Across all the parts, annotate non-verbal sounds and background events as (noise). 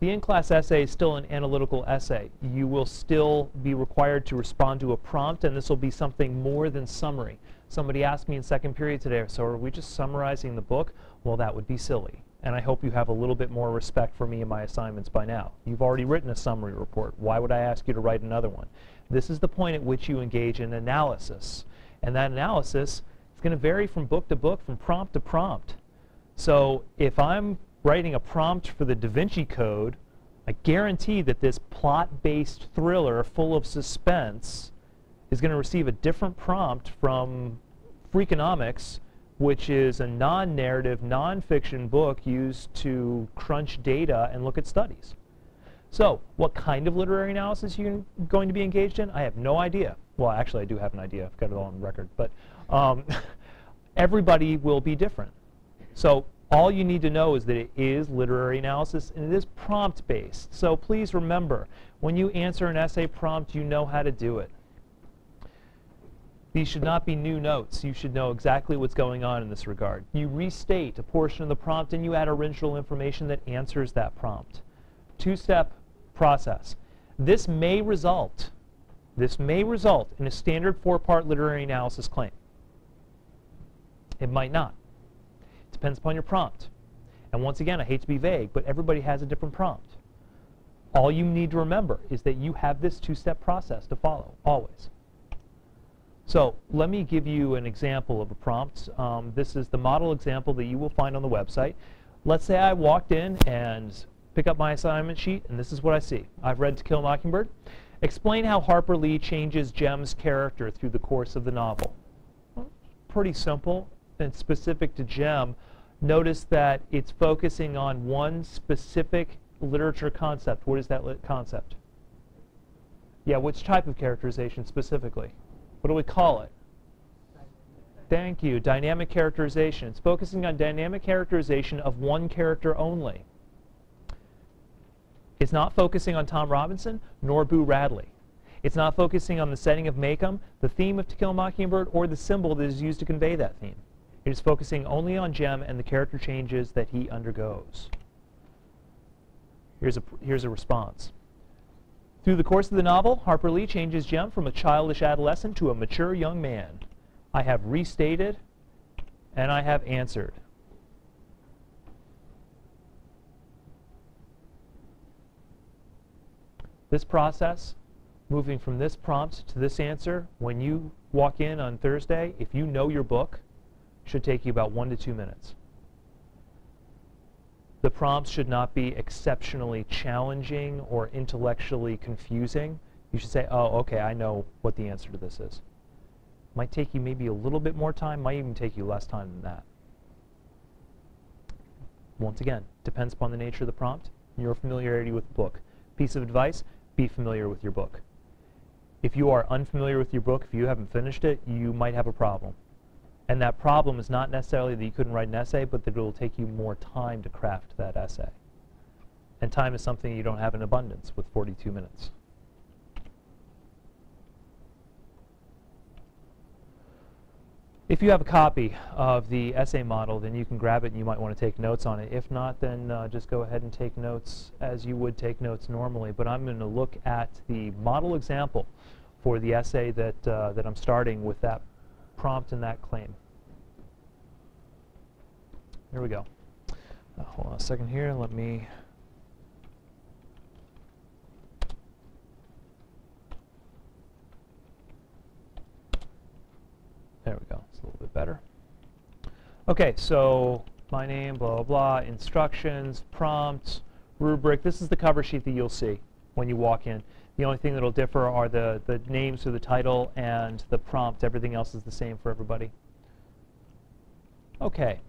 The in-class essay is still an analytical essay. You will still be required to respond to a prompt, and this will be something more than summary. Somebody asked me in second period today, so are we just summarizing the book? Well, that would be silly. And I hope you have a little bit more respect for me and my assignments by now. You've already written a summary report. Why would I ask you to write another one? This is the point at which you engage in analysis. And that analysis is going to vary from book to book, from prompt to prompt. So if I'm writing a prompt for the Da Vinci Code, I guarantee that this plot-based thriller full of suspense is going to receive a different prompt from Freakonomics, which is a non-narrative, non-fiction book used to crunch data and look at studies. So, what kind of literary analysis you're you going to be engaged in? I have no idea. Well, actually, I do have an idea. I've got it all on record. But um, (laughs) everybody will be different. So, all you need to know is that it is literary analysis and it is prompt based. So please remember, when you answer an essay prompt, you know how to do it. These should not be new notes. You should know exactly what's going on in this regard. You restate a portion of the prompt and you add original information that answers that prompt. Two-step process. This may result, this may result in a standard four-part literary analysis claim. It might not. Depends upon your prompt. And once again, I hate to be vague, but everybody has a different prompt. All you need to remember is that you have this two-step process to follow, always. So let me give you an example of a prompt. Um, this is the model example that you will find on the website. Let's say I walked in and pick up my assignment sheet, and this is what I see. I've read To Kill a Mockingbird. Explain how Harper Lee changes Jem's character through the course of the novel. Pretty simple specific to Jem, notice that it's focusing on one specific literature concept. What is that concept? Yeah, which type of characterization specifically? What do we call it? Thank you. Dynamic characterization. It's focusing on dynamic characterization of one character only. It's not focusing on Tom Robinson nor Boo Radley. It's not focusing on the setting of Maycomb, the theme of To Kill a Mockingbird, or the symbol that is used to convey that theme. It is focusing only on Jem and the character changes that he undergoes. Here's a, here's a response. Through the course of the novel, Harper Lee changes Jem from a childish adolescent to a mature young man. I have restated and I have answered. This process, moving from this prompt to this answer, when you walk in on Thursday, if you know your book, should take you about one to two minutes. The prompts should not be exceptionally challenging or intellectually confusing. You should say, oh, okay, I know what the answer to this is. Might take you maybe a little bit more time, might even take you less time than that. Once again, depends upon the nature of the prompt your familiarity with the book. Piece of advice, be familiar with your book. If you are unfamiliar with your book, if you haven't finished it, you might have a problem. And that problem is not necessarily that you couldn't write an essay, but that it will take you more time to craft that essay. And time is something you don't have in abundance with 42 minutes. If you have a copy of the essay model, then you can grab it and you might want to take notes on it. If not, then uh, just go ahead and take notes as you would take notes normally. But I'm going to look at the model example for the essay that, uh, that I'm starting with that prompt in that claim. Here we go. Uh, hold on a second here. Let me. There we go. It's a little bit better. Okay, so my name, blah, blah, blah, instructions, prompts, rubric. This is the cover sheet that you'll see when you walk in. The only thing that will differ are the, the names or the title and the prompt. Everything else is the same for everybody. Okay,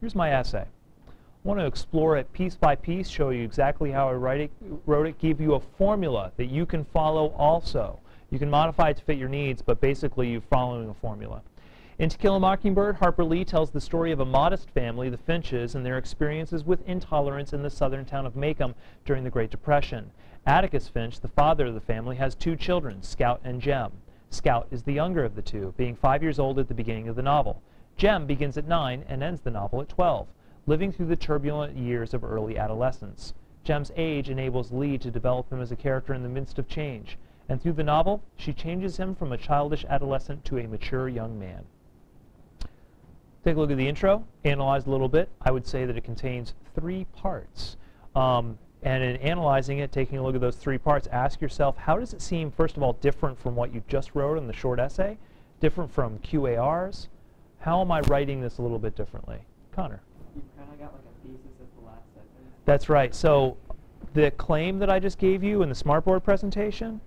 here's my essay. I want to explore it piece by piece, show you exactly how I write it, wrote it, give you a formula that you can follow also. You can modify it to fit your needs, but basically you're following a formula. In To Kill a Mockingbird, Harper Lee tells the story of a modest family, the Finches, and their experiences with intolerance in the southern town of Maycomb during the Great Depression. Atticus Finch, the father of the family, has two children, Scout and Jem. Scout is the younger of the two, being five years old at the beginning of the novel. Jem begins at nine and ends the novel at 12, living through the turbulent years of early adolescence. Jem's age enables Lee to develop him as a character in the midst of change. And through the novel, she changes him from a childish adolescent to a mature young man. Take a look at the intro, analyze a little bit. I would say that it contains three parts. Um, and in analyzing it, taking a look at those three parts, ask yourself, how does it seem, first of all, different from what you just wrote in the short essay? Different from QARs? How am I writing this a little bit differently? Connor. You kind of got like a thesis at the last sentence. That's right. So the claim that I just gave you in the smartboard presentation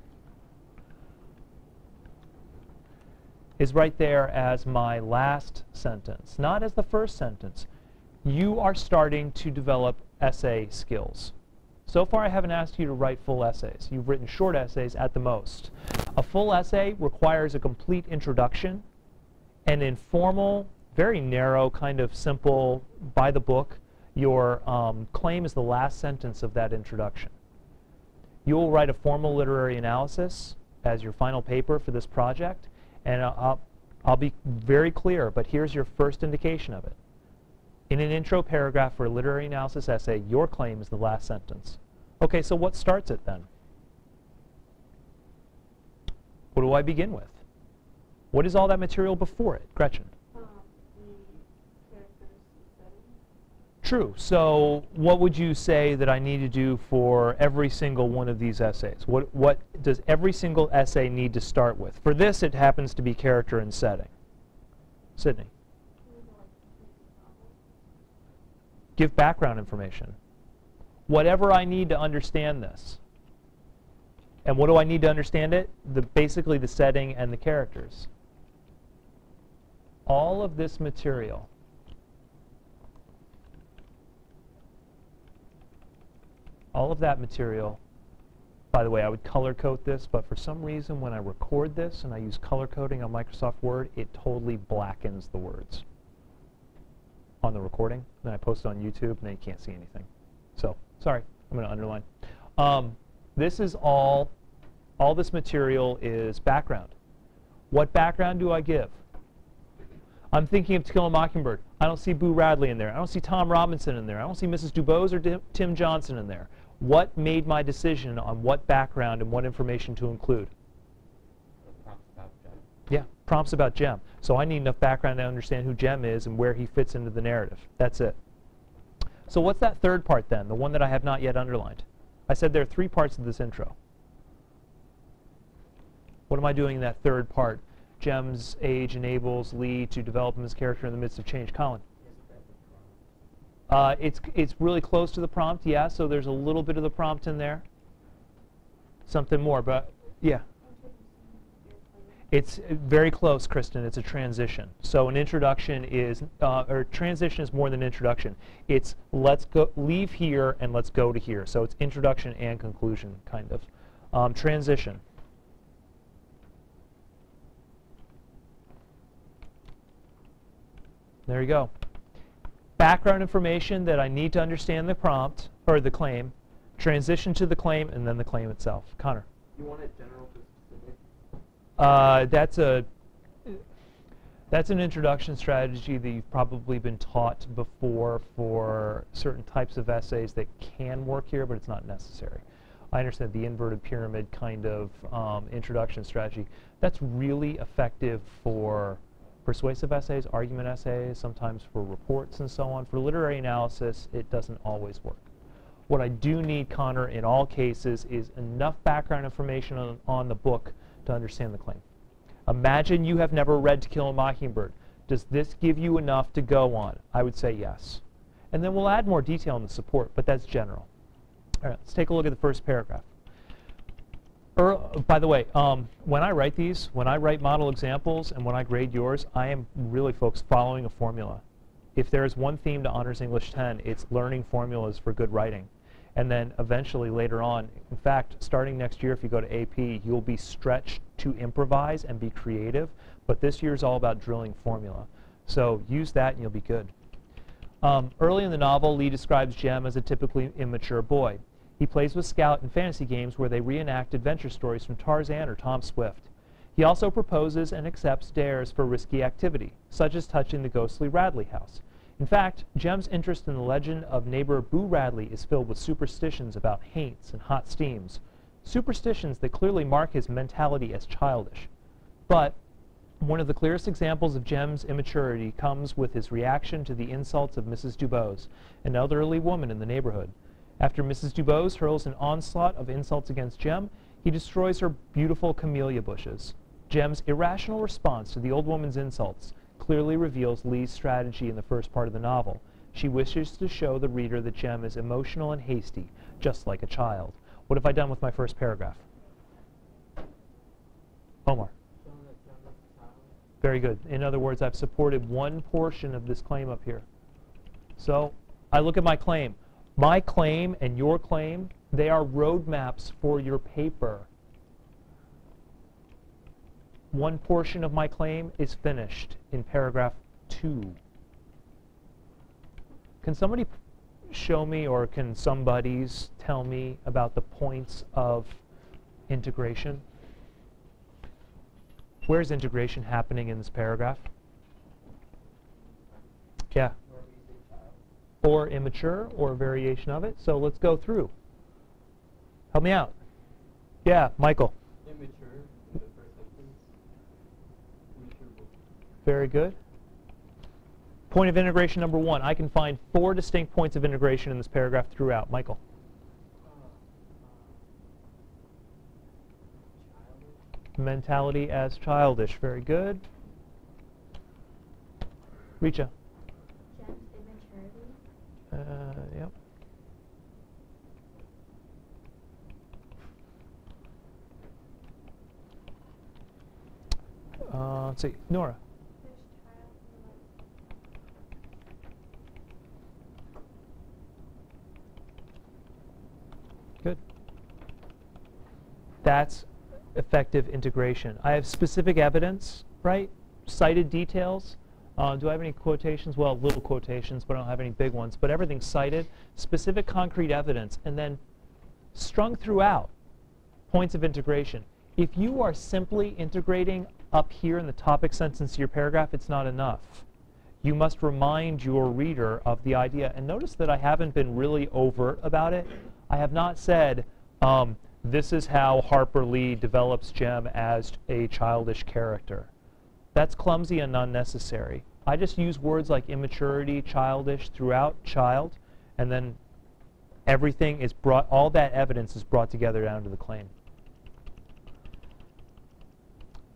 is right there as my last sentence, not as the first sentence. You are starting to develop essay skills. So far, I haven't asked you to write full essays. You've written short essays at the most. A full essay requires a complete introduction, an informal, very narrow, kind of simple, by the book. Your um, claim is the last sentence of that introduction. You will write a formal literary analysis as your final paper for this project, and I'll, I'll be very clear, but here's your first indication of it. In an intro paragraph for a literary analysis essay, your claim is the last sentence. Okay, so what starts it then? What do I begin with? What is all that material before it? Gretchen. True. So what would you say that I need to do for every single one of these essays? What, what does every single essay need to start with? For this, it happens to be character and setting. Sydney. Give background information. Whatever I need to understand this. And what do I need to understand it? The, basically the setting and the characters. All of this material all of that material, by the way, I would color code this, but for some reason when I record this and I use color coding on Microsoft Word, it totally blackens the words on the recording. Then I post it on YouTube and then you can't see anything. So, sorry, I'm going to underline. Um, this is all, all this material is background. What background do I give? I'm thinking of To Kill a Mockingbird. I don't see Boo Radley in there. I don't see Tom Robinson in there. I don't see Mrs. DuBose or Tim- Tim Johnson in there. What made my decision on what background and what information to include? Yeah, prompts about Jem. So I need enough background to understand who Jem is and where he fits into the narrative. That's it. So what's that third part then, the one that I have not yet underlined? I said there are three parts of this intro. What am I doing in that third part? Jem's age enables Lee to develop him as character in the midst of change. Colin? Uh, it's, it's really close to the prompt, yeah, so there's a little bit of the prompt in there. Something more, but yeah. It's very close, Kristen. It's a transition. So an introduction is, uh, or transition is more than introduction. It's let's go, leave here and let's go to here. So it's introduction and conclusion, kind of. Um, transition. There you go. Background information that I need to understand the prompt, or the claim, transition to the claim, and then the claim itself. Connor. You want it general? Uh, that's a that's an introduction strategy that you've probably been taught before for certain types of essays that can work here, but it's not necessary. I understand the inverted pyramid kind of um, introduction strategy. That's really effective for persuasive essays, argument essays, sometimes for reports and so on. For literary analysis, it doesn't always work. What I do need, Connor, in all cases is enough background information on, on the book to understand the claim. Imagine you have never read To Kill a Mockingbird. Does this give you enough to go on? I would say yes. And then we'll add more detail in the support, but that's general. All right, let's take a look at the first paragraph. Er, by the way, um, when I write these, when I write model examples and when I grade yours, I am really, folks, following a formula. If there is one theme to Honors English 10, it's learning formulas for good writing. And then eventually later on, in fact, starting next year, if you go to AP, you'll be stretched to improvise and be creative. But this year is all about drilling formula. So use that and you'll be good. Um, early in the novel, Lee describes Jem as a typically immature boy. He plays with Scout in fantasy games where they reenact adventure stories from Tarzan or Tom Swift. He also proposes and accepts dares for risky activity, such as touching the ghostly Radley house. In fact, Jem's interest in the legend of neighbor Boo Radley is filled with superstitions about haints and hot steams, superstitions that clearly mark his mentality as childish. But one of the clearest examples of Jem's immaturity comes with his reaction to the insults of Mrs. Dubose, an elderly woman in the neighborhood. After Mrs. Dubose hurls an onslaught of insults against Jem, he destroys her beautiful camellia bushes. Jem's irrational response to the old woman's insults clearly reveals Lee's strategy in the first part of the novel. She wishes to show the reader that Jem is emotional and hasty, just like a child. What have I done with my first paragraph? Omar. Very good. In other words, I've supported one portion of this claim up here. So I look at my claim. My claim and your claim, they are roadmaps for your paper. One portion of my claim is finished in paragraph 2. Can somebody show me or can somebodies tell me about the points of integration? Where's integration happening in this paragraph? Yeah. Or immature, or variation of it. So let's go through. Help me out. Yeah, Michael. Immature in the first sentence. Immature book. Very good. Point of integration number one. I can find four distinct points of integration in this paragraph throughout. Michael. Mentality as childish. Very good. Richa. Uh, yep. Uh, let's see. Nora. There's child in the Good. That's effective integration. I have specific evidence, right? Cited details. Uh, do I have any quotations? Well, little quotations, but I don't have any big ones. But everything's cited, specific concrete evidence, and then strung throughout points of integration. If you are simply integrating up here in the topic sentence of your paragraph, it's not enough. You must remind your reader of the idea. And notice that I haven't been really overt about it. I have not said, um, this is how Harper Lee develops Jem as a childish character. That's clumsy and unnecessary. I just use words like immaturity, childish throughout, child, and then everything is brought, all that evidence is brought together down to the claim.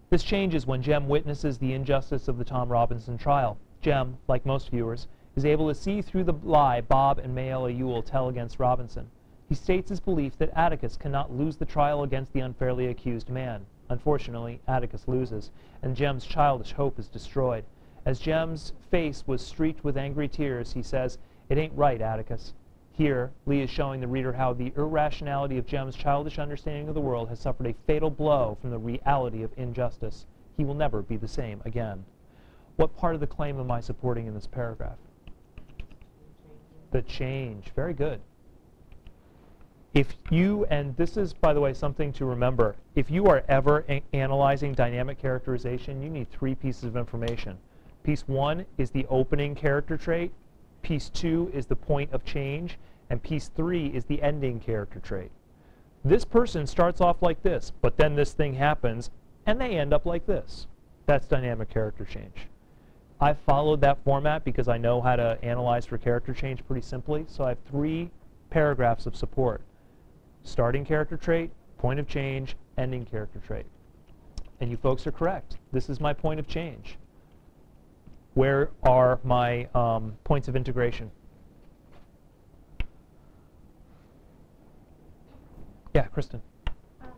This changes when Jem witnesses the injustice of the Tom Robinson trial. Jem, like most viewers, is able to see through the lie Bob and Mayella Ewell tell against Robinson. He states his belief that Atticus cannot lose the trial against the unfairly accused man. Unfortunately, Atticus loses, and Jem's childish hope is destroyed. As Jem's face was streaked with angry tears, he says, It ain't right, Atticus. Here, Lee is showing the reader how the irrationality of Jem's childish understanding of the world has suffered a fatal blow from the reality of injustice. He will never be the same again. What part of the claim am I supporting in this paragraph? The change. Very good. If you, and this is, by the way, something to remember, if you are ever analyzing dynamic characterization, you need three pieces of information. Piece one is the opening character trait, piece two is the point of change, and piece three is the ending character trait. This person starts off like this, but then this thing happens, and they end up like this. That's dynamic character change. I followed that format because I know how to analyze for character change pretty simply, so I have three paragraphs of support. Starting character trait, point of change, ending character trait. And you folks are correct. This is my point of change. Where are my um, points of integration? Yeah, Kristen. Um,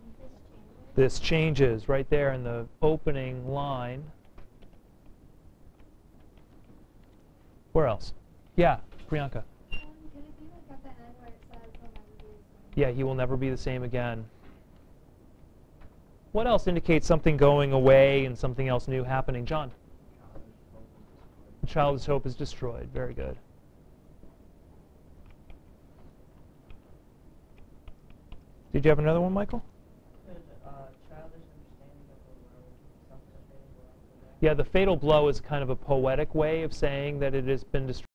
this changes. This changes right there in the opening line. Where else? Yeah, Priyanka. Yeah, he will never be the same again. What else indicates something going away and something else new happening? John. Hope Child's hope is destroyed. Very good. Did you have another one, Michael? The Yeah, the fatal blow is kind of a poetic way of saying that it has been destroyed.